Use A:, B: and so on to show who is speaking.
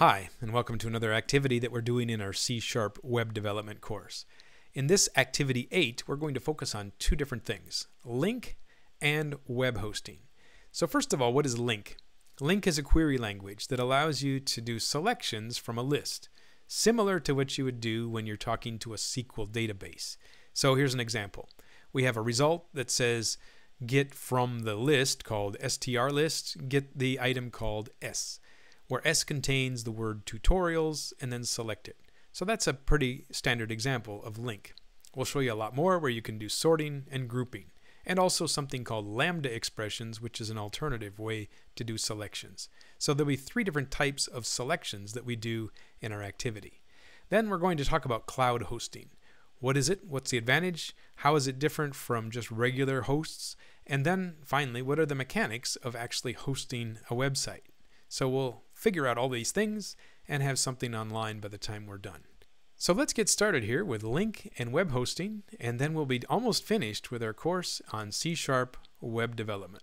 A: Hi, and welcome to another activity that we're doing in our C Sharp web development course. In this activity 8, we're going to focus on two different things, LINQ and web hosting. So first of all, what is LINQ? LINQ is a query language that allows you to do selections from a list, similar to what you would do when you're talking to a SQL database. So here's an example. We have a result that says get from the list called str list, get the item called s where S contains the word tutorials and then select it. So that's a pretty standard example of LINQ. We'll show you a lot more where you can do sorting and grouping, and also something called lambda expressions, which is an alternative way to do selections. So there'll be three different types of selections that we do in our activity. Then we're going to talk about cloud hosting. What is it? What's the advantage? How is it different from just regular hosts? And then finally, what are the mechanics of actually hosting a website? So we'll figure out all these things and have something online by the time we're done. So let's get started here with LINQ and web hosting, and then we'll be almost finished with our course on C Sharp web development.